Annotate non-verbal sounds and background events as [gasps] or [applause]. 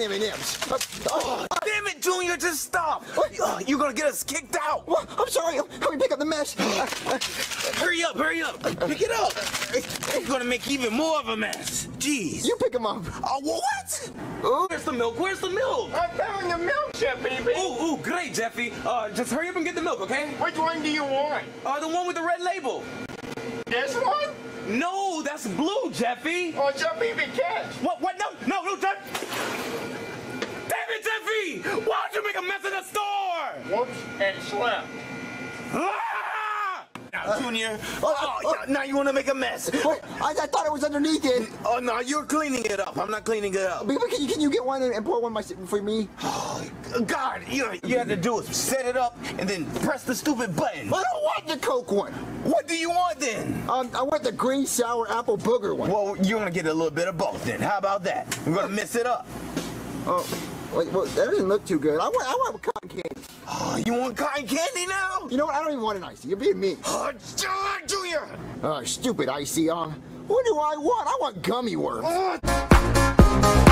want M&M's. Oh, damn it, Junior, just stop. Uh, You're gonna get us kicked out. well, I'm sorry. Help me pick up the mess. [gasps] Hurry up, hurry up. Pick it up. You're gonna make even more of a mess. Jeez. you pick them up. Oh, what? Ooh. Where's the milk? Where's the milk? I found the milk, Chef baby. Ooh, ooh, great, Jeffy. Uh, just hurry up and get the milk, okay? Which one do you want? Uh, the one with the red label. This one? No, that's blue, Jeffy. Oh, Jeffy, baby catch? What? What? No, no, no, Jeff. Whoops, and slept. Ah! Now, Junior. oh, Oh, oh. now you want to make a mess. Wait, I, I thought it was underneath it. Oh no, you're cleaning it up. I'm not cleaning it up. But Can you, can you get one and pour one my, for me? Oh, God, you you have to do is set it up and then press the stupid button. I don't want the Coke one. What do you want then? Um, I want the green sour apple booger one. Well, you're gonna get a little bit of both then. How about that? We're gonna mix it up. Oh, wait, well, that doesn't look too good. I want, I want cotton candy. You want cotton candy now? You know what? I don't even want an icy. You're being mean. Oh, Junior! Oh, stupid icy. Um, what do I want? I want gummy worms. Oh,